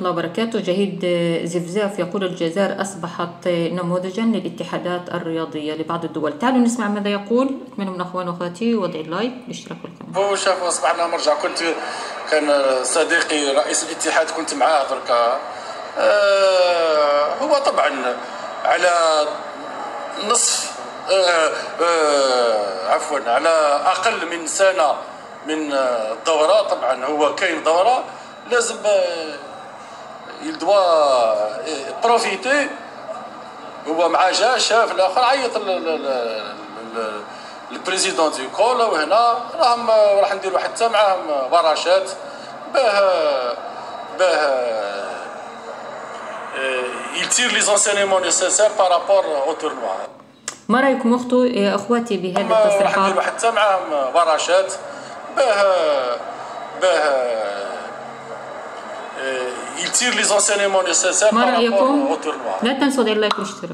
الله وبركاته. جهيد زفزاف يقول الجزائر أصبحت نموذجا للاتحادات الرياضية لبعض الدول. تعالوا نسمع ماذا يقول أتمنى من أخوان وأخواتي وضع اللايك الاشتراك والقناة هو شاف أصبحنا مرجع. كنت كان صديقي رئيس الاتحاد كنت معاه دركا آه هو طبعا على نصف آه آه عفوا على أقل من سنة من الدورة طبعا هو كاين دورة لازم doit بروفيتي هو مع جا شاف الآخر عيط البريزيدون دي كول وهنا راهم راح نديروا حتى معاهم ورشات باه باه les enseignements nécessaires par rapport au tournoi ما رايكم اختو اخواتي بهذه التصريحات؟ راح نديروا حتى معاهم ورشات باه باه par rapport رايكم؟ au tournoi لا تنسوا اللايك والاشتراك